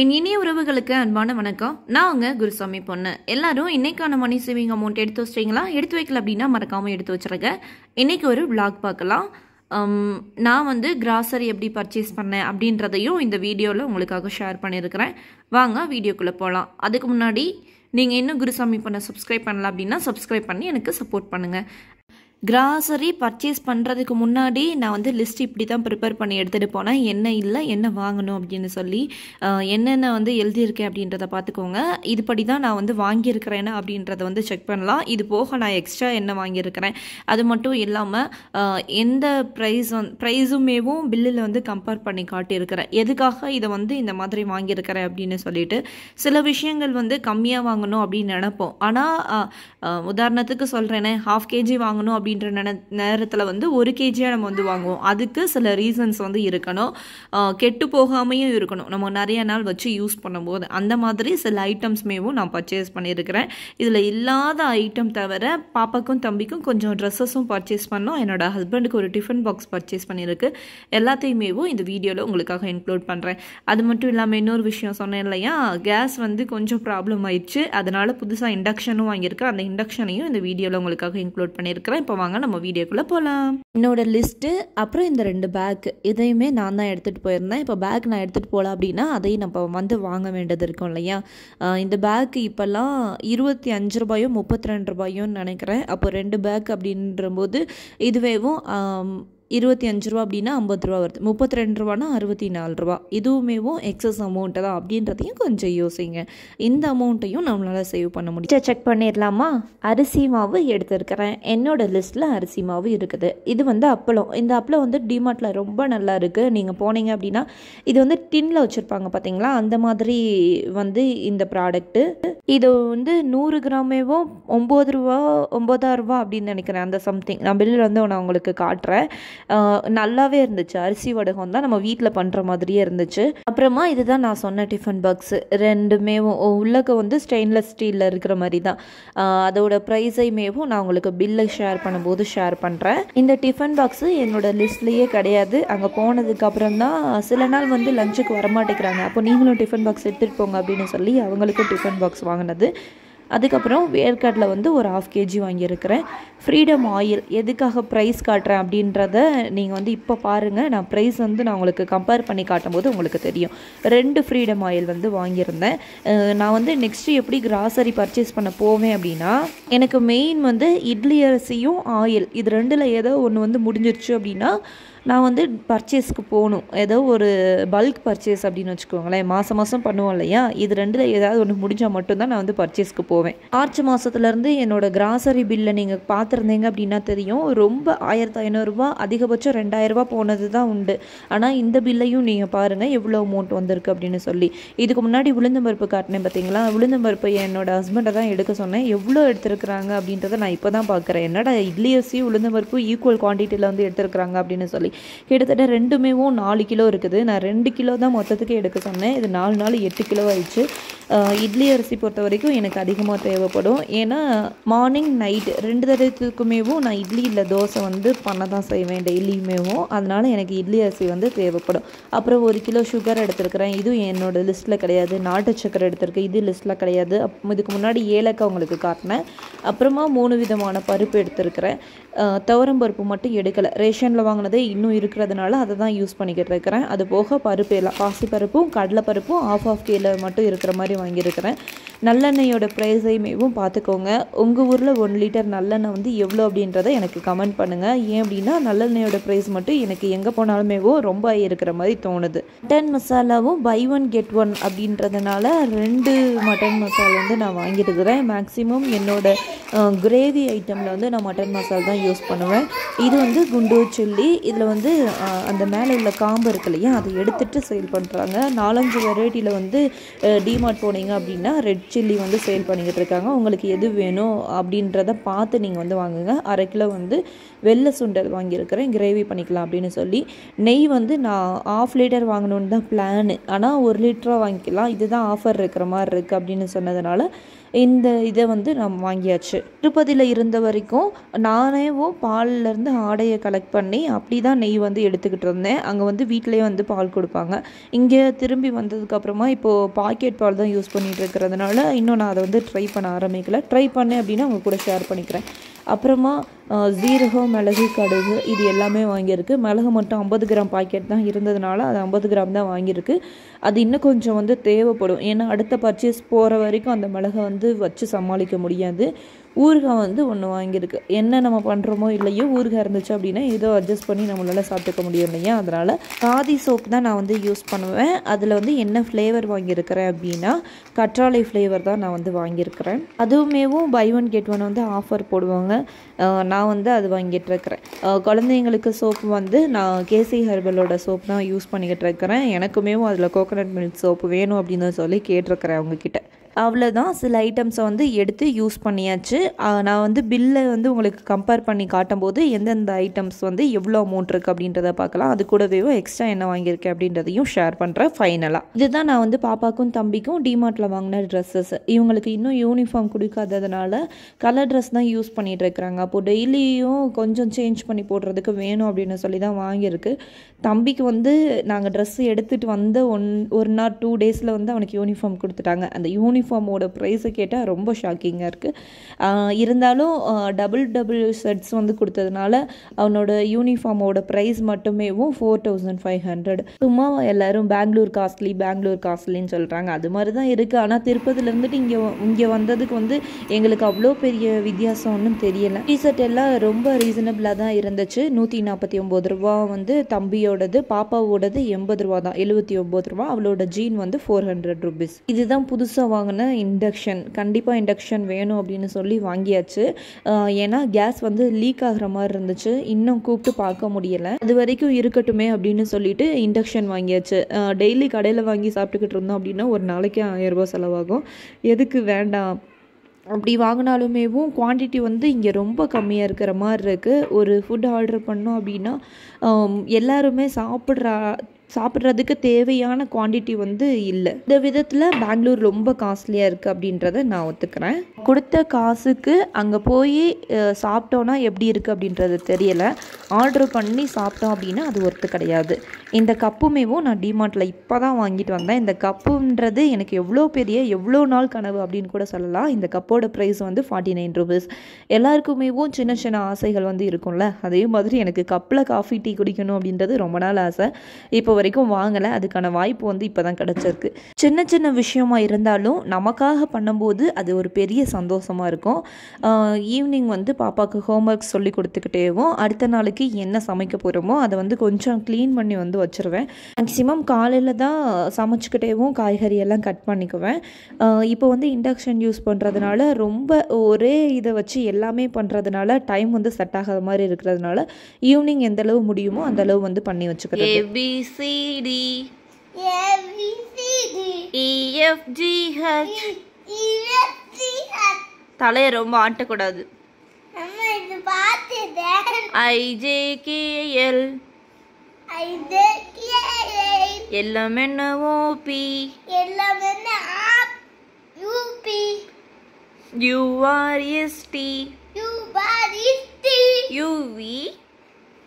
என் இனிய உறவுகளுக்கு அன்பான வணக்கம். நான் உங்க குருசாமி பொண்ணு. எல்லாரும் இன்னைக்கான மணி சேவிங் அமௌண்ட் எடுத்து வச்சிட்டீங்களா? எடுத்து வைக்கல அப்படின்னா மறக்காம எடுத்து வச்சிருங்க. இன்னைக்கு ஒரு விளாக் பார்க்கலாம். நான் வந்து கிராசரி எப்படி பர்ச்சேஸ் பண்ணேன் அப்படின்றதையும் இந்த வீடியோவில் உங்களுக்காக ஷேர் பண்ணியிருக்கிறேன். வாங்க வீடியோக்குள்ளே போகலாம் அதுக்கு முன்னாடி நீங்கள் இன்னும் குருசாமி பொண்ணை சப்ஸ்கிரைப் பண்ணல அப்படின்னா சப்ஸ்கிரைப் பண்ணி எனக்கு சப்போர்ட் பண்ணுங்கள் கிராசரி பர்ச்சேஸ் பண்ணுறதுக்கு முன்னாடி நான் வந்து லிஸ்ட் இப்படி தான் ப்ரிப்பேர் பண்ணி எடுத்துகிட்டு போனேன். என்ன இல்லை என்ன வாங்கணும் அப்படின்னு சொல்லி என்னென்ன வந்து எழுதியிருக்கேன் அப்படின்றத பார்த்துக்கோங்க. இதுபடி தான் நான் வந்து வாங்கியிருக்கிறேன் அப்படின்றத வந்து செக் பண்ணலாம். இது போக நான் எக்ஸ்ட்ரா என்ன வாங்கியிருக்கிறேன்? அது மட்டும் இல்லாமல் எந்த ப்ரைஸ் வந் ப்ரைஸுமேவும் பில்லில் வந்து கம்பேர் பண்ணி காட்டியிருக்கிறேன். எதுக்காக இதை வந்து இந்த மாதிரி வாங்கியிருக்கிறேன் அப்படின்னு சொல்லிட்டு சில விஷயங்கள் வந்து கம்மியாக வாங்கணும் அப்படின்னு நினப்போம். ஆனால் உதாரணத்துக்கு சொல்கிறேனே ஹாஃப் கேஜி வாங்கணும் அப்படின்னு அப்படின்ற நென நேரத்தில் வந்து ஒரு கேஜியாக நம்ம வந்து வாங்குவோம். அதுக்கு சில ரீசன்ஸ் வந்து இருக்கணும். கெட்டு போகாமையும் இருக்கணும். நம்ம நிறைய நாள் வச்சு யூஸ் பண்ணும்போது. அந்த மாதிரி சில ஐட்டம்ஸ்மேவும் நான் பர்ச்சேஸ் பண்ணியிருக்கிறேன். இதில் இல்லாத ஐட்டம் தவிர பாப்பாக்கும் தம்பிக்கும் கொஞ்சம் ட்ரெஸ்ஸஸும் பர்ச்சேஸ் பண்ணோம். என்னோட ஹஸ்பண்டுக்கு ஒரு டிஃபன் பாக்ஸ் பர்ச்சேஸ் பண்ணியிருக்கு. எல்லாத்தையுமேவும் இந்த வீடியோவில் உங்களுக்காக இன்க்ளூட் பண்ணுறேன் அது மட்டும் இல்லாமல் இன்னொரு விஷயம் சொன்னேன் இல்லையா? கேஸ் வந்து கொஞ்சம் ப்ராப்ளம் ஆயிடுச்சு. அதனால் புதுசாக இண்டக்ஷனும் வாங்கியிருக்கேன். அந்த இண்டக்ஷனையும் இந்த வீடியோவில் உங்களுக்காக இன்க்ளூட் பண்ணியிருக்கிறேன். இப்போ வாங்க நம்ம வீடியோக்குள்ளே போகலாம் என்னோட லிஸ்ட்டு அப்புறம் இந்த ரெண்டு பேக் இதையுமே நான் தான் எடுத்துகிட்டு போயிருந்தேன். இப்போ பேக் நான் எடுத்துகிட்டு போகல அப்படின்னா அதையும் நம்ம வந்து வாங்க வேண்டியது இருக்கும் இல்லையா? இந்த பேக் இப்போல்லாம் இருபத்தி அஞ்சு ரூபாயோ முப்பத்தி ரெண்டு ரூபாயோன்னு நினைக்கிறேன். அப்போ ரெண்டு பேக் அப்படின்றபோது இதுவேவும் இருபத்தி அஞ்சு ரூபா அப்படின்னா ஐம்பது ரூபா வருது. முப்பத்தி ரெண்டு ரூபானா அறுபத்தி நாலு ரூபா. இதுவுமேவும் எக்ஸஸ் அமௌண்ட்டு தான் அப்படின்றதையும் கொஞ்சம் யோசிங்க. இந்த அமௌண்ட்டையும் நம்மளால் சேவ் பண்ண முடியும். செக் பண்ணிடலாமா? அரிசி மாவு எடுத்துருக்கிறேன். என்னோட லிஸ்ட்டில் அரிசி மாவு இருக்குது. இது வந்து அப்பளம். இந்த அப்பளம் வந்து டிமார்ட்டில் ரொம்ப நல்லா இருக்குது நீங்கள் போனீங்க அப்படின்னா இது வந்து டின்னில் வச்சுருப்பாங்க பார்த்தீங்களா அந்த மாதிரி வந்து இந்த ப்ராடக்ட்டு இது வந்து நூறு கிராமேவும் ஒம்பது ரூபா ஒம்பதாயிரம் ரூபா அப்படின்னு நினைக்கிறேன். அந்த சம்திங் நான் பில்லில் வந்து நான் உங்களுக்கு காட்டுறேன். நல்லாவே இருந்துச்சு. அரிசி வடகம் தான் நம்ம வீட்டில் பண்ணுற மாதிரியே இருந்துச்சு. அப்புறமா இதுதான் நான் சொன்ன டிஃபன் பாக்ஸு ரெண்டுமே உள்ளக வந்து ஸ்டெயின்லெஸ் ஸ்டீலில் இருக்கிற மாதிரி தான் அதோட ப்ரைஸையுமேவும் நான் உங்களுக்கு பில்லை ஷேர் பண்ணும்போது ஷேர் பண்ணுறேன் இந்த டிஃபன் பாக்ஸு என்னோட லிஸ்ட்லேயே கிடையாது. அங்கே போனதுக்கு அப்புறம் தான் சில நாள் வந்து லஞ்சுக்கு வரமாட்டேங்கிறாங்க. அப்போ நீங்களும் டிஃபன் பாக்ஸ் எடுத்துகிட்டு போங்க அப்படின்னு சொல்லி அவங்களுக்கும் டிஃபன் பாக்ஸ் வாங்கினது. அதுக்கப்புறம் வேர்க்கடலை வந்து ஒரு ஆஃப் கேஜி வாங்கியிருக்கிறேன். ஃப்ரீடம் ஆயில் எதுக்காக ப்ரைஸ் காட்டுறேன் அப்படின்றத நீங்கள் வந்து இப்போ பாருங்கள் நான் ப்ரைஸ் வந்து நான் உங்களுக்கு கம்பேர் பண்ணி காட்டும்போது உங்களுக்கு தெரியும். ரெண்டு ஃப்ரீடம் ஆயில் வந்து வாங்கியிருந்தேன். நான் வந்து நெக்ஸ்ட்டு எப்படி கிராசரி பர்ச்சேஸ் பண்ண போவேன் அப்படின்னா எனக்கு மெயின் வந்து இட்லி அரிசியும் ஆயில் இது ரெண்டில் ஏதோ ஒன்று வந்து முடிஞ்சிருச்சு அப்படின்னா நான் வந்து பர்ச்சேஸ்க்கு போகணும். ஏதோ ஒரு பல்க் பர்ச்சேஸ் அப்படின்னு வச்சுக்கோங்களேன். மாதம் மாதம் பண்ணுவோம் இல்லையா? இது ரெண்டில் ஏதாவது ஒன்று முடிஞ்சால் மட்டும்தான் நான் வந்து பர்ச்சேஸ்க்கு போவேன். மார்ச் மாதத்துலேருந்து என்னோட கிராசரி பில்லை நீங்கள் பார்த்துருந்தீங்க அப்படின்னா தெரியும். ரொம்ப ஆயிரத்தி ஐநூறுரூவா அதிகபட்சம் ரெண்டாயிரரூபா போனது தான் உண்டு. ஆனால் இந்த பில்லையும் நீங்கள் பாருங்கள் எவ்வளோ அமௌண்ட் வந்திருக்கு அப்படின்னு சொல்லி. இதுக்கு முன்னாடி உளுந்தம்பருப்பு காட்டினேன் பார்த்தீங்களா உளுந்தம்பருப்பு என்னோட ஹஸ்பண்டை தான் எடுக்க சொன்னேன். எவ்வளோ எடுத்திருக்கிறாங்க அப்படின்றத நான் இப்போ தான் பார்க்குறேன் என்னடா இட்லி அரிசி உளுந்தம்பருப்பு ஈக்குவல் குவான்டிட்டியில் வந்து எடுத்திருக்கிறாங்க அப்படின்னு சொல்லி. கிட்டத்தட்ட ரெண்டுமேவும் நாலு கிலோ இருக்குது. நான் ரெண்டு கிலோ தான் மொத்தத்துக்கு எடுக்க சொன்னேன். இது நாலு நாள் எட்டு கிலோ ஆயிடுச்சு. இட்லி அரிசி பொறுத்த வரைக்கும் எனக்கு அதிகமாக தேவைப்படும். ஏன்னா மார்னிங் நைட் ரெண்டு தடவைக்குமேவும் நான் இட்லி இல்லை தோசை வந்து பண்ண தான் செய்வேன் டெய்லியுமேவும். அதனால் எனக்கு இட்லி அரிசி வந்து தேவைப்படும். அப்புறம் ஒரு கிலோ சுகர் எடுத்திருக்கிறேன். இதுவும் என்னோட லிஸ்ட்டில் கிடையாது. நாட்டு சக்கரை எடுத்திருக்கேன். இது லிஸ்ட்டில் கிடையாது. அப் இதுக்கு முன்னாடி ஏலக்காய் உங்களுக்கு காட்டினேன். அப்புறமா மூணு விதமான பருப்பு எடுத்திருக்கிறேன். துவரம் பருப்பு மட்டும் எடுக்கலை. ரேஷனில் வாங்கினதே இன்னும் இன்னும் இருக்கிறதுனால அதை தான் யூஸ் பண்ணிக்கிட்டு இருக்கிறேன். அது போக பருப்பு எல்லாம் பாசி பருப்பும் கடலை பருப்பும் ஆஃப் ஆஃப் கேல மட்டும் இருக்கிற மாதிரி வாங்கியிருக்கிறேன். நல்லெண்ணெயோட ப்ரைஸையுமேவும் பார்த்துக்கோங்க. உங்கள் ஊரில் ஒன் லிட்டர் நல்லெண்ணெய் வந்து எவ்வளோ அப்படின்றத எனக்கு கமெண்ட் பண்ணுங்கள் ஏன் அப்படின்னா நல்லெண்ணெயோட ப்ரைஸ் மட்டும் எனக்கு எங்கே போனாலுமேவோ ரொம்ப இருக்கிற மாதிரி தோணுது. மட்டன் மசாலாவும் பை ஒன் கெட் ஒன் அப்படின்றதுனால ரெண்டு மட்டன் மசாலா வந்து நான் வாங்கியிருக்கிறேன் மேக்ஸிமம் என்னோட கிரேவி ஐட்டமில் வந்து நான் மட்டன் மசாலா தான் யூஸ் பண்ணுவேன். இது வந்து குண்டூர் சில்லி இதில் வந்து அந்த மேலே உள்ள காம்பு இருக்கு இல்லையா அதை எடுத்துகிட்டு சேல் பண்ணுறாங்க நாலஞ்சு வெரைட்டியில் வந்து டிமார்ட் போனீங்க அப்படின்னா ரெட் சில்லி வந்து சேல் பண்ணிக்கிட்டு இருக்காங்க. உங்களுக்கு எது வேணும் அப்படின்றத பார்த்து நீங்கள் வந்து வாங்குங்க. அரை கிலோ வந்து வெள்ளை சுண்டல் வாங்கியிருக்கிறேன் கிரேவி பண்ணிக்கலாம் அப்படின்னு சொல்லி. நெய் வந்து நான் ஆஃப் லிட்டர் வாங்கணுன்னு தான் பிளானு ஆனால் ஒரு லிட்டராக வாங்கிக்கலாம். இதுதான் ஆஃபர் இருக்கிற மாதிரி இருக்குது அப்படின்னு சொன்னதுனால இந்த இதை வந்து நான் வாங்கியாச்சு. திருப்பதியில் இருந்த வரைக்கும் நானேவோ பால்லேருந்து ஆடையை கலெக்ட் பண்ணி அப்படி தான் நெய் வந்து எடுத்துக்கிட்டு இருந்தேன். அங்கே வந்து வீட்டிலேயே வந்து பால் கொடுப்பாங்க. இங்கே திரும்பி வந்ததுக்கப்புறமா இப்போது பாக்கெட் பால் தான் யூஸ் பண்ணிகிட்டு இருக்கிறதுனால இன்னும் நான் அதை வந்து ட்ரை பண்ண ஆரம்பிக்கல. ட்ரை பண்ணேன் அப்படின்னா உங்கள் கூட ஷேர் பண்ணிக்கிறேன். அப்புறமா ஜீரகம் மிளகு கடுகு இது எல்லாமே வாங்கியிருக்கு. மிளகு மட்டும் ஐம்பது கிராம் பாக்கெட் தான் இருந்ததுனால அது ஐம்பது கிராம் தான் வாங்கியிருக்கு. அது இன்னும் கொஞ்சம் வந்து தேவைப்படும். ஏன்னா அடுத்த பர்ச்சேஸ் போகிற வரைக்கும் அந்த மிளகை வந்து வச்சு சமாளிக்க முடியாது. ஊறுகாய் வந்து ஒன்று வாங்கியிருக்கு. என்ன நம்ம பண்ணுறோமோ இல்லையோ ஊறுகாய் இருந்துச்சு அப்படின்னா ஏதோ அட்ஜஸ்ட் பண்ணி நம்மளால் சாப்பிட்டுக்க முடியும் இல்லையா? அதனால் காதி சோப் தான் நான் வந்து யூஸ் பண்ணுவேன். அதில் வந்து என்ன ஃப்ளேவர் வாங்கியிருக்கிறேன் அப்படின்னா கற்றாழை ஃப்ளேவர் தான் நான் வந்து வாங்கியிருக்கிறேன். அதுவுமேவும் பை ஒன் கெட் ஒன் வந்து ஆஃபர் போடுவாங்க. நான் வந்து அது வாங்கிட்டு இருக்கிறேன். குழந்தைங்களுக்கு சோப்பு வந்து நான் கேசி ஹெர்பலோட சோப் தான் யூஸ் பண்ணிக்கிட்டு இருக்கிறேன். எனக்குமேவும் அதில் கோகோனட் மில்க் சோப்பு வேணும் அப்படின்னு சொல்லி கேட்டிருக்கிறேன் அவங்கக்கிட்ட அவ்வளோதான் சில ஐட்டம்ஸை வந்து எடுத்து யூஸ் பண்ணியாச்சு. நான் வந்து பில்லை வந்து உங்களுக்கு கம்பேர் பண்ணி காட்டும்போது எந்தெந்த ஐட்டம்ஸ் வந்து எவ்வளோ அமௌண்ட் இருக்குது அப்படின்றத பார்க்கலாம். அது கூடவே எக்ஸ்ட்ரா என்ன வாங்கியிருக்கேன் அப்படின்றதையும் ஷேர் பண்ணுறேன் ஃபைனலாக இதுதான் நான் வந்து பாப்பாக்கும் தம்பிக்கும் டிமார்ட்டில் வாங்கின ட்ரெஸ்ஸஸ் இவங்களுக்கு இன்னும் யூனிஃபார்ம் கொடுக்காததுனால கலர் ட்ரெஸ் தான் யூஸ் பண்ணிகிட்டு இருக்கிறாங்க. அப்போது டெய்லியும் கொஞ்சம் சேஞ்ச் பண்ணி போடுறதுக்கு வேணும் அப்படின்னு சொல்லி தான் வாங்கியிருக்கு. தம்பிக்கு வந்து நாங்கள் ட்ரெஸ் எடுத்துகிட்டு வந்த ஒன் ஒரு நாள் டூ டேஸில் வந்து அவனுக்கு யூனிஃபார்ம் கொடுத்துட்டாங்க. அந்த யூனி யூனிஃபார்மோட ப்ரைஸை கேட்டால் ரொம்ப ஷாக்கிங்காக இருக்குது இருந்தாலும் டபுள் டபுள் செட்ஸ் வந்து கொடுத்ததுனால அவனோட யூனிஃபார்மோட ப்ரைஸ் மட்டுமேவும் ஃபோர் தௌசண்ட் ஃபைவ் ஹண்ட்ரட் சும்மா எல்லாரும் பெங்களூர் காஸ்ட்லி பெங்களூர் காஸ்ட்லின்னு சொல்கிறாங்க அது மாதிரி தான் இருக்குது ஆனால் திருப்பதிலேருந்துட்டு இங்கே இங்கே வந்ததுக்கு வந்து எங்களுக்கு அவ்வளோ பெரிய வித்தியாசம் ஒன்றும் தெரியலை. டிஷர்ட் எல்லாம் ரொம்ப ரீசனபிளாக தான் இருந்துச்சு. நூற்றி நாற்பத்தி ஒம்பது ரூபா வந்து தம்பியோடது பாப்பாவோடது எண்பது ரூபா தான். எழுபத்தி ஒம்பது ரூபா. அவளோட ஜீன் வந்து ஃபோர் ஹண்ட்ரட் ருபீஸ் இதுதான் புதுசாக வாங்கின இண்டக்ஷன் கண்டிப்பாக இண்டக்ஷன் வேணும் அப்படின்னு சொல்லி வாங்கியாச்சு. ஏன்னா கேஸ் வந்து லீக் ஆகிற மாதிரி இருந்துச்சு. இன்னும் கூப்பிட்டு பார்க்க முடியலை. அது வரைக்கும் இருக்கட்டுமே அப்படின்னு சொல்லிட்டு இண்டக்ஷன் வாங்கியாச்சு. டெய்லி கடையில் வாங்கி சாப்பிட்டுக்கிட்டு இருந்தோம் அப்படின்னா ஒரு நாளைக்கு ஆயிரரூபா செலவாகும். எதுக்கு வேண்டாம்? அப்படி வாங்கினாலுமேவும் குவான்டிட்டி வந்து இங்கே ரொம்ப கம்மியாக இருக்கிற மாதிரி இருக்குது ஒரு ஃபுட் ஆர்டர் பண்ணோம் அப்படின்னா எல்லாருமே சாப்பிட்ற சாப்பிட்றதுக்கு தேவையான குவான்டிட்டி வந்து இல்லை. இந்த விதத்தில் பெங்களூர் ரொம்ப காஸ்ட்லியாக இருக்குது அப்படின்றத நான் ஒத்துக்கிறேன். கொடுத்த காசுக்கு அங்கே போய் சாப்பிட்டோன்னா எப்படி இருக்குது அப்படின்றது தெரியலை. ஆர்டர் பண்ணி சாப்பிட்டோம் அப்படின்னா அது ஒர்த்து கிடையாது. இந்த கப்புமேவும் நான் டிமார்ட்டில் இப்போ தான் வாங்கிட்டு வந்தேன். இந்த கப்புன்றது எனக்கு எவ்வளோ பெரிய எவ்வளோ நாள் கனவு அப்படின்னு கூட சொல்லலாம். இந்த கப்போட ப்ரைஸ் வந்து ஃபார்ட்டி நைன் ருபீஸ் எல்லாருக்குமேவும் சின்ன சின்ன ஆசைகள் வந்து இருக்கும்ல. அதே மாதிரி எனக்கு கப்பில் காஃபி டீ குடிக்கணும் அப்படின்றது ரொம்ப நாள் ஆசை. இப்போ வரைக்கும் வாங்கலை. அதுக்கான வாய்ப்பு வந்து இப்போ தான் கிடச்சிருக்கு. சின்ன சின்ன விஷயமா இருந்தாலும் நமக்காக பண்ணும்போது அது ஒரு பெரிய சந்தோஷமாக இருக்கும். ஈவினிங் வந்து பாப்பாவுக்கு ஹோம்ஒர்க் சொல்லி கொடுத்துக்கிட்டேவும் அடுத்த நாளைக்கு என்ன சமைக்க போகிறோமோ அதை வந்து கொஞ்சம் க்ளீன் பண்ணி வந்து வச்சுருவேன். மேக்ஸிமம் காலையில் தான் சமைச்சிக்கிட்டேவும் காய்கறி எல்லாம் கட் பண்ணிக்குவேன். இப்போ வந்து இண்டக்ஷன் யூஸ் பண்ணுறதுனால ரொம்ப ஒரே இதை வச்சு எல்லாமே பண்ணுறதுனால டைம் வந்து செட் ஆகாத மாதிரி இருக்கிறதுனால ஈவினிங் எந்த அளவு முடியுமோ அந்த அளவு வந்து பண்ணி வச்சுக்கிறேன் ஏபிசிடி இஎஃப்ஜிஹெச் தலையை ரொம்ப ஆட்டக்கூடாது ஐஜேகேஎல் எல்லாம் என்ன O P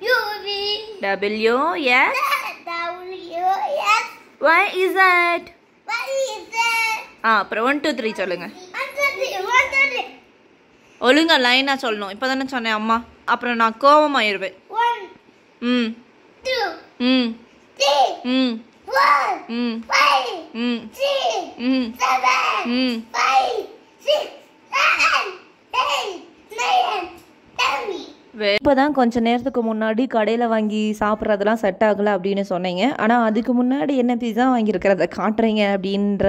U R S T U V W S Why is that? ஆ அப்புறம் ஒன் டூ த்ரீ சொல்லுங்க. ஒழுங்கா லைனா சொல்லணும். இப்போ தானே சொன்னேன் அம்மா. அப்புறம் நான் கோபமாயிருவேன் ம். ம். ம். ம். ம். ம். ம். இப்போ தான் கொஞ்ச நேரத்துக்கு முன்னாடி கடையில் வாங்கி சாப்பிட்றதெல்லாம் செட் ஆகலை அப்படின்னு சொன்னீங்க. ஆனால் அதுக்கு முன்னாடி என்ன பீஸா வாங்கியிருக்கிறத காட்டுறீங்க அப்படின்ற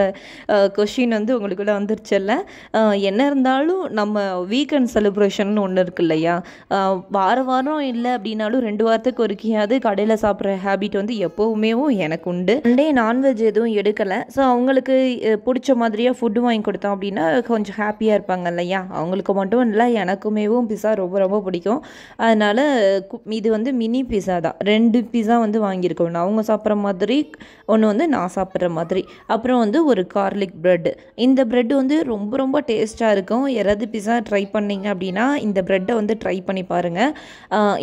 கொஷின் வந்து உங்களுக்குள்ளே வந்துருச்சுல்ல. என்ன இருந்தாலும் நம்ம வீக்கெண்ட் செலிப்ரேஷன் ஒன்று இருக்கு இல்லையா? வார வாரம் இல்லை அப்படின்னாலும் ரெண்டு வாரத்துக்கு ஒருக்கியாவது கடையில் சாப்பிட்ற ஹேபிட் வந்து எப்போவுமேவும் எனக்கு உண்டு. சண்டே நான்வெஜ் எதுவும் எடுக்கலை. ஸோ அவங்களுக்கு பிடிச்ச மாதிரியாக ஃபுட்டு வாங்கி கொடுத்தோம் அப்படின்னா கொஞ்சம் ஹாப்பியாக இருப்பாங்க இல்லையா? அவங்களுக்கு மட்டும் இல்லை எனக்குமேவும் பிஸா ரொம்ப ரொம்ப பிடிக்கும். அதனால் இது வந்து மினி பிஸா தான். ரெண்டு பிஸா வந்து வாங்கியிருக்கோம். ஒன்று அவங்க சாப்பிட்ற மாதிரி ஒன்று வந்து நான் சாப்பிட்ற மாதிரி. அப்புறம் வந்து ஒரு கார்லிக் ப்ரெட் இந்த ப்ரெட் வந்து ரொம்ப ரொம்ப டேஸ்ட்டாக இருக்கும். யாராவது பிஸா ட்ரை பண்ணீங்க அப்படின்னா இந்த ப்ரெட்டை வந்து ட்ரை பண்ணி பாருங்கள்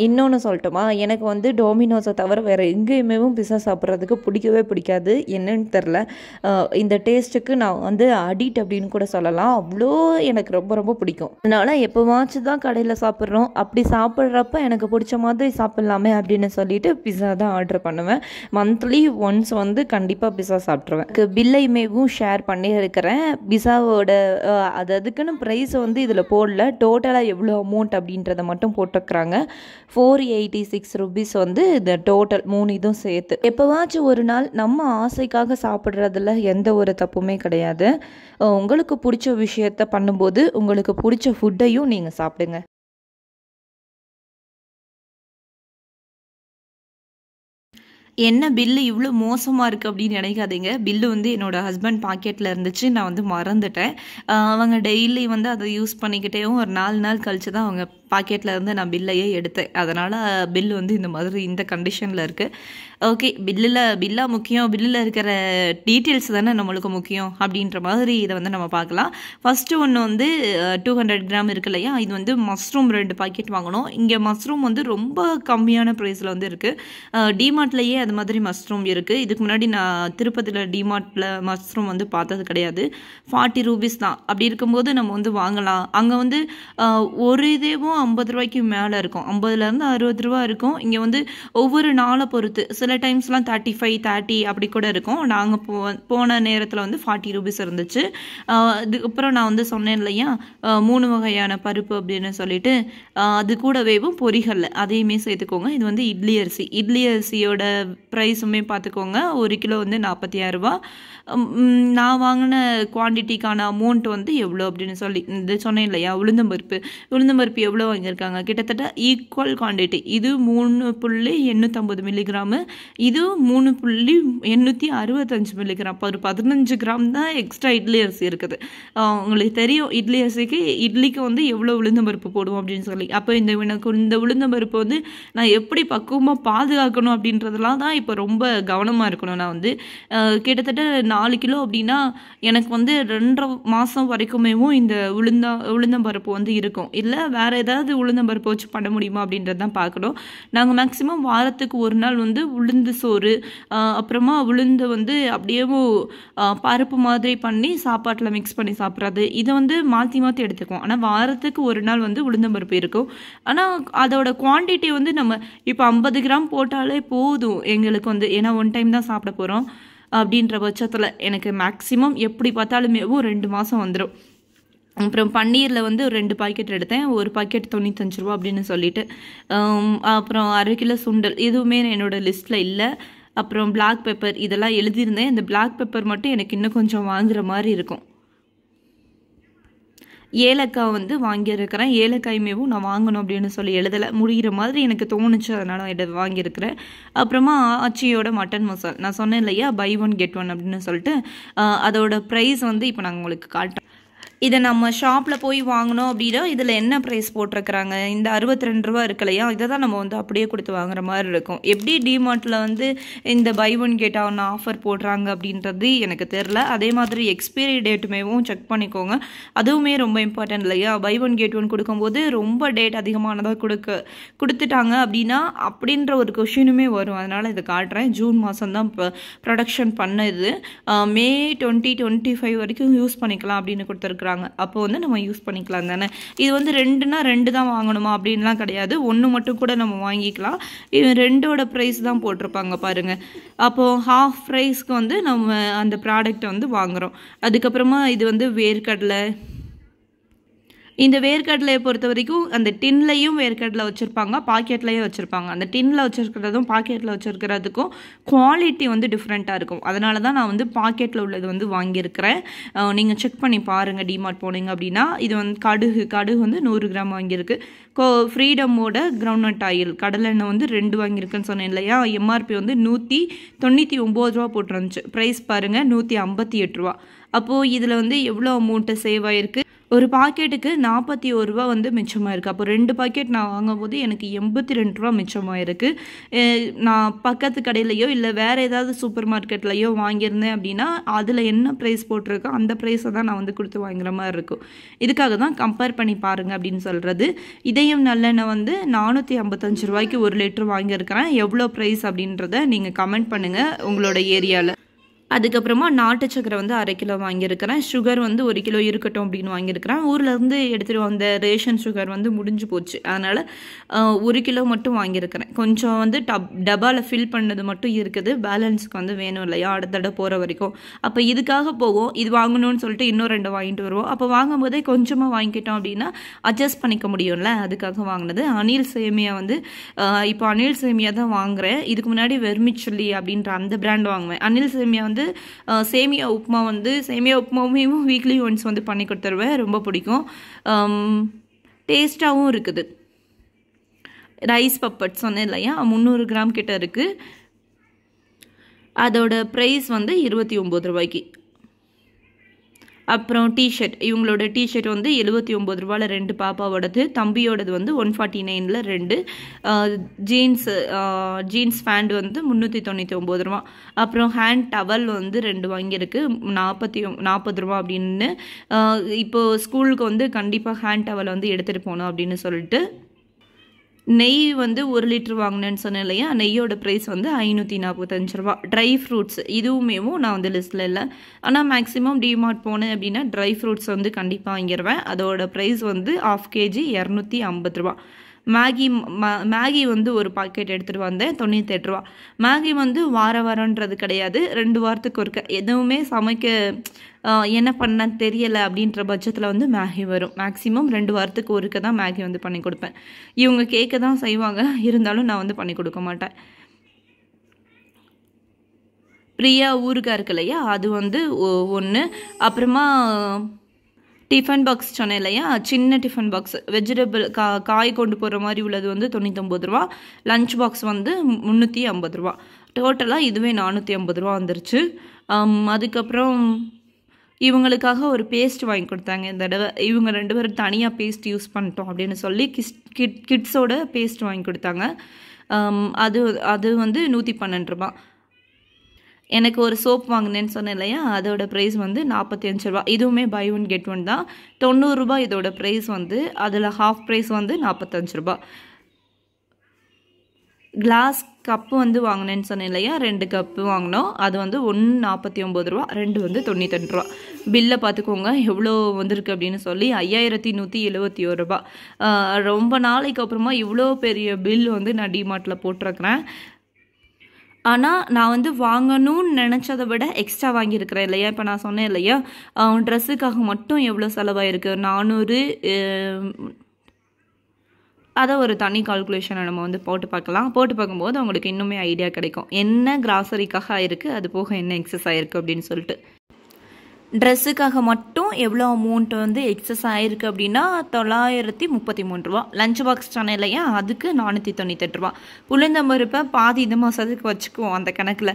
இன்னொன்று சொல்லட்டுமா? எனக்கு வந்து டோமினோஸை தவிர வேறு எங்கேயுமே பிஸா சாப்பிட்றதுக்கு பிடிக்கவே பிடிக்காது. என்னன்னு தெரில இந்த டேஸ்ட்டுக்கு நான் வந்து அடிட் அப்படின்னு கூட சொல்லலாம். அவ்வளோ எனக்கு ரொம்ப ரொம்ப பிடிக்கும். அதனால் எப்போவாச்சும் தான் கடையில் சாப்பிட்றோம். அப்படி சாப்பிட்றப்ப எனக்கு பிடிச்ச மாதிரி சாப்பிட்லாமே அப்படின்னு சொல்லிட்டு பிஸா தான் ஆர்டர் பண்ணுவேன். மந்த்லி ஒன்ஸ் வந்து கண்டிப்பாக பிஸா சாப்பிட்ருவேன் பில்லைமேவும் ஷேர் பண்ணியிருக்கிறேன் பிஸாவோட அது அதுக்குன்னு ப்ரைஸ் வந்து இதில் போடல. டோட்டலாக எவ்வளோ அமௌண்ட் அப்படின்றத மட்டும் போட்டுக்கிறாங்க ஃபோர் எயிட்டி சிக்ஸ் ருபீஸ் வந்து இந்த டோட்டல் மூணு இதுவும் சேர்த்து. எப்போவாச்சும் ஒரு நாள் நம்ம ஆசைக்காக சாப்பிட்றதுல எந்த ஒரு தப்புமே கிடையாது. உங்களுக்கு பிடிச்ச விஷயத்த பண்ணும்போது உங்களுக்கு பிடிச்ச ஃபுட்டையும் நீங்கள் சாப்பிடுங்க. என்ன பில்லு இவ்வளோ மோசமாக இருக்குது அப்படின்னு நினைக்காதீங்க. பில்லு வந்து என்னோட ஹஸ்பண்ட் பாக்கெட்டில் இருந்துச்சு. நான் வந்து மறந்துட்டேன். அவங்க டெய்லி வந்து அதை யூஸ் பண்ணிக்கிட்டேவும் ஒரு நாலு நாள் கழிச்சு தான் அவங்க பாக்கெட்டில் இருந்து நான் பில்லையே எடுத்தேன். அதனால் பில்லு வந்து இந்த மாதிரி இந்த கண்டிஷனில் இருக்குது ஓகே பில்லில் பில்லாக முக்கியம். பில்லில் இருக்கிற டீட்டெயில்ஸ் தானே நம்மளுக்கு முக்கியம் அப்படின்ற மாதிரி இதை வந்து நம்ம பார்க்கலாம். ஃபஸ்ட்டு ஒன்று வந்து டூ ஹண்ட்ரட் கிராம் இருக்கு இல்லையா? இது வந்து மஷ்ரூம் ரெண்டு பாக்கெட் வாங்கணும். இங்கே மஷ்ரூம் வந்து ரொம்ப கம்மியான ப்ரைஸில் வந்து இருக்குது டிமார்ட்லேயே அது மாதிரி மஷ்ரூம் இருக்குது இதுக்கு முன்னாடி நான் திருப்பதியில் டிமார்ட்டில் மஷ்ரூம் வந்து பார்த்தது கிடையாது. ஃபார்ட்டி ரூபீஸ் தான். அப்படி இருக்கும்போது நம்ம வந்து வாங்கலாம். அங்கே வந்து ஒரு இதேவும் ஐம்பது ரூபாய்க்கு மேலே இருக்கும். ஐம்பதுலேருந்து அறுபது ரூபா இருக்கும். இங்கே வந்து ஒவ்வொரு நாளை பொறுத்து சில டைம்ஸ்லாம் தேர்ட்டி ஃபைவ் தேர்ட்டி அப்படி கூட இருக்கும். நாங்கள் போ போன நேரத்தில் வந்து ஃபார்ட்டி ருபீஸ் இருந்துச்சு. அதுக்கப்புறம் நான் வந்து சொன்னேன் இல்லையா? மூணு வகையான பருப்பு அப்படின்னு சொல்லிட்டு அது கூடவேவும் பொரிகல்ல அதையுமே சேர்த்துக்கோங்க. இது வந்து இட்லி அரிசி. இட்லி அரிசியோட ப்ரைஸுமே பார்த்துக்கோங்க. ஒரு கிலோ வந்து நாற்பத்தி ஆறுரூவா நான் வாங்கின குவான்டிட்டிக்கான அமௌண்ட் வந்து எவ்வளோ அப்படின்னு சொல்லி இது சொன்னேன் இல்லையா? உளுந்தம்பருப்பு. உளுந்தம்பருப்பு எவ்வளோ வாங்கியிருக்காங்க. கிட்டத்தட்ட ஈக்குவல் குவான்டிட்டி இது மூணு புள்ளி எண்ணூற்றம்பது மில்லிகிராமு இது மூணு புள்ளி எண்ணூற்றி அறுபத்தஞ்சு மில்லிகிராம் ஒரு பதினஞ்சு கிராம் தான் எக்ஸ்ட்ரா இட்லி அரிசி இருக்குது. உங்களுக்கு தெரியும் இட்லி அரிசிக்கு இட்லிக்கு வந்து எவ்வளோ உளுந்தம்பருப்பு போடுவோம் அப்படின்னு சொல்லி. அப்போ இந்த எனக்கு இந்த உளுந்தம்பருப்பு வந்து நான் எப்படி பக்குவமாக பாதுகாக்கணும் அப்படின்றதெல்லாம் தான் இப்போ ரொம்ப கவனமாக இருக்கணும் நான் வந்து. கிட்டத்தட்ட நாலு கிலோ அப்படின்னா எனக்கு வந்து ரெண்டரை மாதம் வரைக்குமேவும் இந்த உளுந்தா உளுந்தம்பருப்பு வந்து இருக்கும். இல்லை வேறு ஏதாவது உளுந்தம்பருப்பு வச்சு பண்ண முடியுமா அப்படின்றது தான் பார்க்கணும். நாங்கள் மேக்ஸிமம் வாரத்துக்கு ஒரு நாள் வந்து உளுந்து சோறு அப்புறமா உளுந்து வந்து அப்படியே பருப்பு மாதிரி பண்ணி சாப்பாட்டில் மிக்ஸ் பண்ணி சாப்பிட்றது. இதை வந்து மாற்றி மாற்றி எடுத்துக்குவோம். ஆனால் வாரத்துக்கு ஒரு நாள் வந்து உளுந்தம்பருப்பு இருக்கும். ஆனால் அதோட குவான்டிட்டி வந்து நம்ம இப்போ ஐம்பது கிராம் போட்டாலே போதும் எங்களுக்கு வந்து. ஏன்னா ஒன் டைம் தான் சாப்பிட போகிறோம் அப்படின்ற பட்சத்தில் எனக்கு மேக்ஸிமம் எப்படி பார்த்தாலுமே ரெண்டு மாதம் வந்துடும் அப்புறம் பன்னீரில் வந்து ஒரு ரெண்டு பாக்கெட் எடுத்தேன். ஒரு பாக்கெட் தொண்ணூத்தஞ்சு ரூபா அப்படின்னு சொல்லிட்டு. அப்புறம் அரை கிலோ சுண்டல். இதுவுமே என்னோட லிஸ்ட்டில் இல்லை. அப்புறம் பிளாக் பெப்பர் இதெல்லாம் எழுதியிருந்தேன். இந்த பிளாக் பெப்பர் மட்டும் எனக்கு இன்னும் கொஞ்சம் வாங்குற மாதிரி இருக்கும். ஏலக்காய் வந்து வாங்கியிருக்கிறேன். ஏலக்காயுமேவும் நான் வாங்கணும் அப்படின்னு சொல்லி எழுதலை. முடிகிற மாதிரி எனக்கு தோணுச்சு. அதனால் இதை வாங்கியிருக்கிறேன். அப்புறமா ஆச்சியோட மட்டன் மசால். நான் சொன்னேன் இல்லையா? பை ஒன் கெட் ஒன் அப்படின்னு சொல்லிட்டு. அதோட ப்ரைஸ் வந்து இப்போ நாங்கள் உங்களுக்கு காட்டுறேன். இதை நம்ம ஷாப்பில் போய் வாங்கினோம் அப்படின்னா இதில் என்ன ப்ரைஸ் போட்டிருக்கிறாங்க? இந்த அறுபத்தி ரெண்டு ரூபா இருக்கு இல்லையா? இதை தான் நம்ம வந்து அப்படியே கொடுத்து வாங்குற மாதிரி இருக்கும். எப்படி டிமார்ட்டில் வந்து இந்த buy one get one offer போடுறாங்க அப்படின்றது எனக்கு தெரில அதே மாதிரி எக்ஸ்பைரி டேட்டுமேவும் செக் பண்ணிக்கோங்க. அதுவுமே ரொம்ப இம்பார்ட்டன்ட் இல்லையா? பை ஒன் கேட் ஒன் கொடுக்கும்போது ரொம்ப டேட் அதிகமானதாக கொடுக்க கொடுத்துட்டாங்க அப்படின்னா அப்படின்ற ஒரு கொஷினுமே வரும். அதனால் இதை காட்டுறேன். ஜூன் மாதம் தான் ப்ரொடக்ஷன் பண்ண இது மே டுவெண்ட்டி டுவெண்ட்டி ஃபைவ் வரைக்கும் யூஸ் பண்ணிக்கலாம் அப்படின்னு கொடுத்துருக்குறாங்க. அப்போ வந்து நம்ம யூஸ் பண்ணிக்கலாம் தானே. இது வந்து ரெண்டுனா ரெண்டு தான் வாங்கணுமா? அப்படின்லாம் கிடையாது. ஒன்று மட்டும் கூட நம்ம வாங்கிக்கலாம். இது ரெண்டோட ப்ரைஸ் தான் போட்டிருப்பாங்க பாருங்கள் அப்போது ஹாஃப் ப்ரைஸ்க்கு வந்து நம்ம அந்த ப்ராடக்ட்டை வந்து வாங்குகிறோம் அதுக்கப்புறமா இது வந்து வேர்க்கடலை இந்த வேர்க்கடலையை பொறுத்த வரைக்கும் அந்த டின்லையும் வேர்க்கடலை வச்சுருப்பாங்க பாக்கெட்லேயும் வச்சுருப்பாங்க. அந்த டின்னில் வச்சுருக்கிறதும் பாக்கெட்டில் வச்சுருக்கிறதுக்கும் குவாலிட்டி வந்து டிஃப்ரெண்ட்டாக இருக்கும். அதனால தான் நான் வந்து பாக்கெட்டில் உள்ளது வந்து வாங்கியிருக்கிறேன். நீங்கள் செக் பண்ணி பாருங்கள் டிமார்ட் போனீங்க அப்படின்னா இது வந்து கடுகு கடுகு வந்து நூறு கிராம் வாங்கியிருக்கு. கோ ஃப்ரீடமோட கிரவுண்ட்நட் ஆயில் கடலெண்ணெய் வந்து ரெண்டு வாங்கியிருக்குன்னு சொன்னேன் இல்லையா? எம்ஆர்பி வந்து நூற்றி தொண்ணூற்றி ஒம்பது ரூபா போட்டுருந்துச்சு. ப்ரைஸ் பாருங்கள் நூற்றி ஐம்பத்தி எட்டு ரூபா. அப்போது இதில் வந்து எவ்வளோ அமௌண்ட்டு சேவ் ஆயிருக்கு? ஒரு பாக்கெட்டுக்கு நாற்பத்தி ஒரு ரூபா வந்து மிச்சமாக இருக்குது அப்போ ரெண்டு பாக்கெட் நான் வாங்கும்போது எனக்கு எண்பத்தி ரெண்டு ரூபா மிச்சமாக இருக்குது நான் பக்கத்து கடையிலையோ இல்லை வேறு ஏதாவது சூப்பர் மார்க்கெட்லையோ வாங்கியிருந்தேன் அப்படின்னா அதில் என்ன ப்ரைஸ் போட்டிருக்கோ அந்த ப்ரைஸை தான் நான் வந்து கொடுத்து வாங்குகிற மாதிரி இருக்கும். இதுக்காக தான் கம்பேர் பண்ணி பாருங்கள் அப்படின்னு சொல்கிறது இதையும் நல்லெண்ணெய் வந்து நானூற்றி ஐம்பத்தஞ்சு ரூபாய்க்கு ஒரு லிட்டர் வாங்கியிருக்கிறேன். எவ்வளோ ப்ரைஸ் அப்படின்றத நீங்கள் கமெண்ட் பண்ணுங்கள் உங்களோட ஏரியாவில் அதுக்கப்புறமா நாட்டு சக்கரை வந்து அரை கிலோ வாங்கியிருக்கிறேன். சுகர் வந்து ஒரு கிலோ இருக்கட்டும் அப்படின்னு வாங்கியிருக்கிறேன். ஊர்லேருந்து எடுத்துகிட்டு வந்த ரேஷன் சுகர் வந்து முடிஞ்சு போச்சு. அதனால் ஒரு கிலோ மட்டும் வாங்கியிருக்கிறேன். கொஞ்சம் வந்து டப் டப்பாவில் ஃபில் பண்ணது மட்டும் இருக்குது. பேலன்ஸுக்கு வந்து வேணும் இல்லையா? அடுத்த தடவை போகிற வரைக்கும். அப்போ இதுக்காக போவோம் இது வாங்கணும்னு சொல்லிட்டு இன்னும் ரெண்டு வாங்கிட்டு வருவோம். அப்போ வாங்கும்போதே கொஞ்சமாக வாங்கிக்கிட்டோம் அப்படின்னா அட்ஜஸ்ட் பண்ணிக்க முடியும்ல? அதுக்காக வாங்கினது. அனில் சேமியா வந்து இப்போ அனில் சேமியா தான் வாங்குறேன். இதுக்கு முன்னாடி வெர்மிச்சுல்லி அப்படின்ற அந்த பிராண்ட் வாங்குவேன். அனில் சேமியா வந்து சேமியா உப்புமா வந்து சேமியா உப்புமாவுமே வீக்லி ஒன்ஸ் வந்து பண்ணி கொடுத்துருவேன் ரொம்ப பிடிக்கும். டேஸ்ட்டாகவும் இருக்குது. ரைஸ் பப்பட் சொன்னேன் இல்லையா? முந்நூறு கிராம் கிட்ட இருக்குது அதோட ப்ரைஸ் வந்து இருபத்தி ஒம்பது ரூபாய்க்கு. அப்புறம் டிஷர்ட் இவங்களோட டிஷர்ட் வந்து எழுபத்தி ஒம்பது ரூபாயில் ரெண்டு பாப்பாவோடது தம்பியோடது வந்து ஒன் ஃபார்ட்டி நைனில் ரெண்டு. ஜீன்ஸ் ஜீன்ஸ் பேண்ட் வந்து முந்நூற்றி தொண்ணூற்றி ஒம்பது ரூபா. அப்புறம் ஹேண்ட் டவல் வந்து ரெண்டு வாங்கியிருக்கு நாற்பத்தி நாற்பது ரூபா அப்படின்னு. இப்போது ஸ்கூலுக்கு வந்து கண்டிப்பாக ஹேண்ட் டவல் வந்து எடுத்துகிட்டு போகணும் அப்படின்னு சொல்லிட்டு நெய் வந்து ஒரு லிட்டர் வாங்கினேன்னு சொன்னேன் இல்லையா? நெய்யோட ப்ரைஸ் வந்து ஐநூற்றி நாற்பத்தஞ்சு ரூபா. ட்ரை ஃப்ரூட்ஸ் இதுவுமேவும் நான் வந்து லிஸ்ட்டில் இல்லை. ஆனால் மேக்ஸிமம் டிமார்ட் போனேன் அப்படின்னா ட்ரை ஃப்ரூட்ஸ் வந்து கண்டிப்பாக வாங்கிடுவேன் அதோட ப்ரைஸ் வந்து ஆஃப் கேஜி இரநூத்தி ஐம்பது ரூபா. மேகி மேகி வந்து ஒரு பாக்கெட் எடுத்துகிட்டு வந்தேன் தொண்ணூத்தெட்டு ரூபா. மேகி வந்து வார வாரன்றது கிடையாது. ரெண்டு வாரத்துக்கு ஒருக்க. எதுவுமே சமைக்க என்ன பண்ண தெரியலை அப்படின்ற பட்சத்தில் வந்து மேகி வரும். மேக்ஸிமம் ரெண்டு வாரத்துக்கு ஒருக்க தான் மேகி வந்து பண்ணி கொடுப்பேன். இவங்க கேட்க தான் செய்வாங்க. இருந்தாலும் நான் வந்து பண்ணி கொடுக்க மாட்டேன். பிரியா ஊருக்கா இருக்கு இல்லையா? அது வந்து ஒன்று அப்புறமா டிஃபன் பாக்ஸ் சொன்னேன் இல்லையா? சின்ன டிஃபன் பாக்ஸ் வெஜிடபிள் கா காய் கொண்டு போகிற மாதிரி உள்ளது வந்து தொண்ணூற்றம்பது ரூபா. லஞ்ச் பாக்ஸ் வந்து முந்நூற்றி ஐம்பது ரூபா. டோட்டலாக இதுவே நானூற்றி ஐம்பது ரூபா வந்துருச்சு. அதுக்கப்புறம் இவங்களுக்காக ஒரு பேஸ்ட் வாங்கி கொடுத்தாங்க. இந்த தடவை இவங்க ரெண்டு பேரும் தனியாக பேஸ்ட் யூஸ் பண்ணிட்டோம் அப்படின்னு சொல்லி கிஸ் கிட் கிட்ஸோட பேஸ்ட் வாங்கி கொடுத்தாங்க. அது அது வந்து நூற்றி பன்னெண்டு ரூபா. எனக்கு ஒரு சோப் வாங்கினேன்னு சொன்னேன் இல்லையா? அதோட ப்ரைஸ் வந்து நாற்பத்தி அஞ்சு ரூபா. இதுவுமே பை ஒன் கெட் ஒன் தான். தொண்ணூறுரூபா இதோட ப்ரைஸ் வந்து அதில் ஹாஃப் ப்ரைஸ் வந்து நாற்பத்தஞ்சு ரூபா. கிளாஸ் கப்பு வந்து வாங்கினேன்னு சொன்னேன் இல்லையா? ரெண்டு கப்பு வாங்கினோம். அது வந்து ஒன்று நாற்பத்தி ஒம்பது ரூபா ரெண்டு வந்து தொண்ணூத்தெண்டு ரூபா. பில்லை பார்த்துக்கோங்க எவ்வளோ வந்திருக்கு அப்படின்னு சொல்லி ஐயாயிரத்தி நூற்றி எழுபத்தி ஒரு ரூபா. ரொம்ப நாளைக்கு அப்புறமா இவ்வளோ பெரிய பில் வந்து நான் டிமார்ட்டில் போட்டிருக்கிறேன். ஆனால் நான் வந்து வாங்கணும்னு நினச்சதை விட எக்ஸ்ட்ரா வாங்கியிருக்கிறேன் இல்லையா? இப்போ நான் சொன்னேன் இல்லையா? ட்ரெஸ்ஸுக்காக மட்டும் எவ்வளோ செலவாயிருக்கு? நானூறு அதை ஒரு தனி கால்குலேஷனை நம்ம வந்து போட்டு பார்க்கலாம். போட்டு பார்க்கும்போது அவங்களுக்கு இன்னுமே ஐடியா கிடைக்கும். என்ன கிராசரிக்காக ஆயிருக்கு அது போக என்ன எக்ஸஸ் ஆயிருக்கு அப்படின்னு சொல்லிட்டு. ட்ரெஸ்ஸுக்காக மட்டும் எவ்வளோ அமௌண்ட் வந்து எக்ஸஸ் ஆகிருக்கு அப்படின்னா தொள்ளாயிரத்தி முப்பத்தி மூணு ரூபா. லஞ்ச் பாக்ஸ் சொன்னேன் இல்லையா அதுக்கு நானூற்றி தொண்ணூத்தெட்டு ரூபா. உளுந்தம்பருப்பை பாதி இந்த மாதத்துக்கு வச்சுக்குவோம் அந்த கணக்கில்.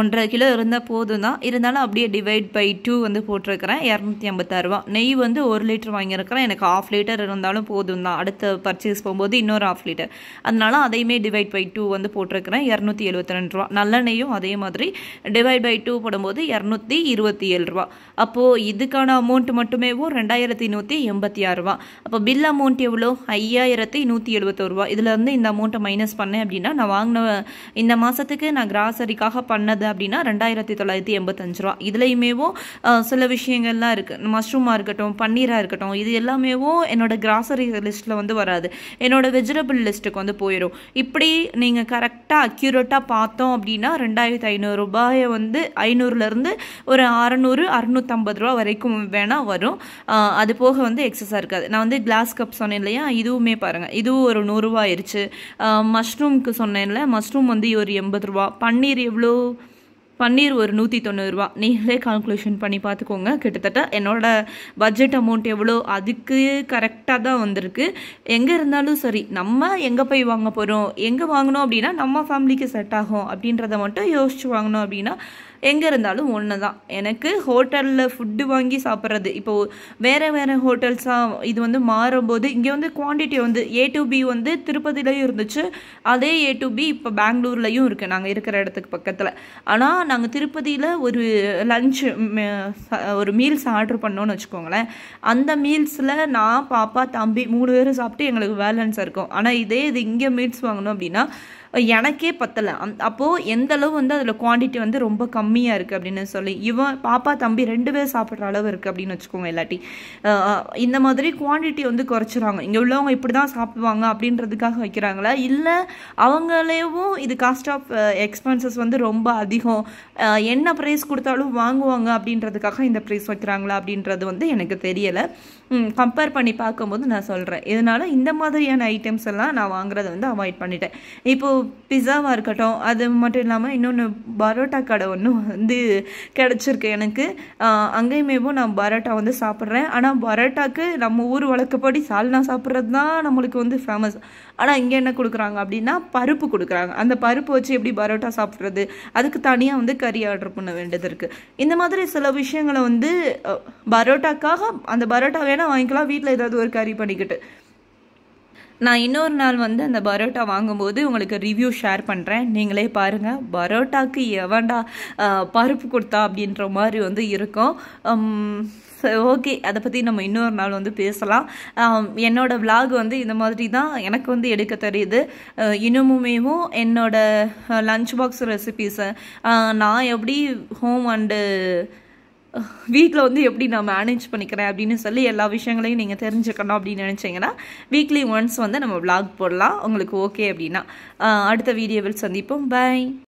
ஒன்றரை கிலோ இருந்தால் போதும் தான் இருந்தாலும் அப்படியே டிவைட் பை டூ வந்து போட்டிருக்கிறேன். இரநூத்தி ஐம்பத்தாறு நெய் வந்து ஒரு லிட்டர் வாங்கியிருக்கிறேன். எனக்கு ஆஃப் லிட்டர் இருந்தாலும் போதும் தான் அடுத்த பர்ச்சேஸ் போகும்போது இன்னொரு ஆஃப் லிட்டர் அதனால அதையுமே டிவைட் பை டூ வந்து போட்டிருக்கிறேன். இரநூத்தி எழுபத்தி ரெண்டு ரூபா. நல்லெண்ணெயும் அதே மாதிரி டிவைட் பை டூ போடும்போது இரநூத்தி இருபத்தி ஏழு ரூபா. அப்போது இதுக்கான அமௌண்ட் மட்டுமேவும் ரெண்டாயிரத்தி நூற்றி எண்பத்தி ஆறு ரூபா. அப்போ பில் அமௌண்ட் எவ்வளோ? ஐயாயிரத்தி நூற்றி எழுபத்தோரு ரூபா. இதுலேருந்து இந்த அமௌண்ட்டை மைனஸ் பண்ணேன் அப்படின்னா நான் வாங்கின இந்த மாதத்துக்கு நான் கிராசரிக்காக பண்ணது அப்படின்னா ரெண்டாயிரத்தி தொள்ளாயிரத்தி எண்பத்தஞ்சு ரூபா. இதுலேயுமேவும் சில விஷயங்கள்லாம் இருக்குது மஷ்ரூமாக இருக்கட்டும் பன்னீராக இருக்கட்டும் இது எல்லாமேவும் என்னோட கிராசரி லிஸ்ட்டில் வந்து வராது. என்னோடய வெஜிடபிள் லிஸ்ட்டுக்கு வந்து போயிடும் இப்படி நீங்கள் கரெக்டாக அக்யூரேட்டாக பார்த்தோம் அப்படின்னா ரெண்டாயிரத்தி ஐநூறு ரூபாயை வந்து ஐநூறுலேருந்து ஒரு அறநூறு அறுநூறு இரநூத்தம்பது ரூபா வரைக்கும் வேணால் வரும். அது போக வந்து எக்ஸஸாக இருக்காது. நான் வந்து கிளாஸ் கப் சொன்னேன் இல்லையா? இதுவுமே பாருங்கள் இதுவும் ஒரு நூறுரூவா ஆயிடுச்சு மஷ்ரூம்க்கு சொன்னேன்ல மஷ்ரூம் வந்து ஒரு எண்பது ரூபா. பன்னீர் எவ்வளோ? பன்னீர் ஒரு நூற்றி தொண்ணூறுரூவா நீங்களே கால்குலேஷன் பண்ணி பார்த்துக்கோங்க. கிட்டத்தட்ட என்னோடய பட்ஜெட் அமௌண்ட் எவ்வளோ? அதுக்கு கரெக்டாக தான் வந்திருக்கு. எங்கே இருந்தாலும் சரி நம்ம எங்கே போய் வாங்க போகிறோம் எங்கே வாங்கினோம் அப்படின்னா நம்ம ஃபேமிலிக்கு செட் ஆகும் அப்படின்றத மட்டும் யோசிச்சு வாங்கினோம் அப்படின்னா எங்கே இருந்தாலும் ஒன்று தான் எனக்கு ஹோட்டலில் ஃபுட்டு வாங்கி சாப்பிட்றது. இப்போது வேறு வேறு ஹோட்டல்ஸாக இது வந்து மாறும்போது இங்கே வந்து குவான்டிட்டி வந்து ஏ டு பி வந்து திருப்பதிலையும் இருந்துச்சு. அதே ஏ டு பி இப்போ பெங்களூர்லையும் இருக்குது நாங்கள் இருக்கிற இடத்துக்கு பக்கத்தில். ஆனால் நாங்கள் திருப்பதியில் ஒரு லஞ்ச் ஒரு மீல்ஸ் ஆர்டர் பண்ணோன்னு வச்சுக்கோங்களேன். அந்த மீல்ஸில் நான் பாப்பா தம்பி மூணு பேரும் சாப்பிட்டு எங்களுக்கு பேலன்ஸ் இருக்கும். ஆனால் இதே இது இங்கே மீல்ஸ் வாங்கணும் அப்படின்னா எனக்கே பத்தலை. அந் அப்போது எந்த அளவு வந்து அதில் குவான்டிட்டி வந்து ரொம்ப கம்மியாக இருக்குது அப்படின்னு சொல்லி இவன் பாப்பா தம்பி ரெண்டு பேர் சாப்பிட்ற அளவு இருக்குது அப்படின்னு வச்சுக்கோங்க இல்லாட்டி. இந்த மாதிரி குவான்டிட்டி வந்து குறைச்சிறாங்க. இங்கே உள்ளவங்க இப்படி தான் சாப்பிடுவாங்க அப்படின்றதுக்காக வைக்கிறாங்களா? இல்லை அவங்களேவும் இது காஸ்ட் ஆஃப் எக்ஸ்பென்சஸ் வந்து ரொம்ப அதிகம். என்ன ப்ரைஸ் கொடுத்தாலும் வாங்குவாங்க அப்படின்றதுக்காக இந்த ப்ரைஸ் வைக்கிறாங்களா அப்படின்றது வந்து எனக்கு தெரியலை. கம்பேர் பண்ணி பார்க்கும்போது நான் சொல்கிறேன் இதனால் இந்த மாதிரியான ஐட்டம்ஸ் எல்லாம் நான் வாங்குறதை வந்து அவாய்ட் பண்ணிட்டேன். இப்போது பிஸாவாக இருக்கட்டும் அது மட்டும் இல்லாமல் இன்னொன்று பரோட்டா கடை ஒன்று வந்து கிடச்சிருக்கு எனக்கு. அங்கேயுமேவும் நான் பரோட்டா வந்து சாப்பிட்றேன். ஆனால் பரோட்டாக்கு நம்ம ஊர் வழக்கப்படி சால்னா சாப்பிட்றது தான் நம்மளுக்கு வந்து ஃபேமஸ் ஆனால் இங்கே என்ன கொடுக்குறாங்க அப்படின்னா பருப்பு கொடுக்குறாங்க. அந்த பருப்பு வச்சு எப்படி பரோட்டா சாப்பிட்றது? அதுக்கு தனியாக வந்து கறி ஆர்டர் பண்ண வேண்டியது இருக்குது இந்த மாதிரி சில விஷயங்களை வந்து பரோட்டாக்காக அந்த பரோட்டா வேணால் வாங்கிக்கலாம். வீட்டில் ஏதாவது ஒரு கறி பண்ணிக்கிட்டு. நான் இன்னொரு நாள் வந்து அந்த பரோட்டா வாங்கும்போது உங்களுக்கு ரிவ்யூ ஷேர் பண்ணுறேன் நீங்களே பாருங்கள் பரோட்டாக்கு எவன்டா பருப்பு கொடுத்தா அப்படின்ற மாதிரி வந்து இருக்கும். ஓகே அதை பற்றி நம்ம இன்னொரு நாள் வந்து பேசலாம். என்னோடய என்னோட வந்து இந்த மாதிரி தான் எனக்கு வந்து எடுக்க தெரியுது. இன்னமுமேவும் என்னோட லஞ்ச் பாக்ஸ் ரெசிபீஸை நான் எப்படி ஹோம் அண்டு வீட்டில் வந்து எப்படி நான் மேனேஜ் பண்ணிக்கிறேன் அப்படின்னு சொல்லி எல்லா விஷயங்களையும் நீங்கள் தெரிஞ்சுக்கணும் அப்படின்னு நினச்சிங்கன்னா வீக்லி ஒன்ஸ் வந்து நம்ம vlog போடலாம். உங்களுக்கு ஓகே அப்படின்னா. அடுத்த வீடியோவில் சந்திப்போம். பை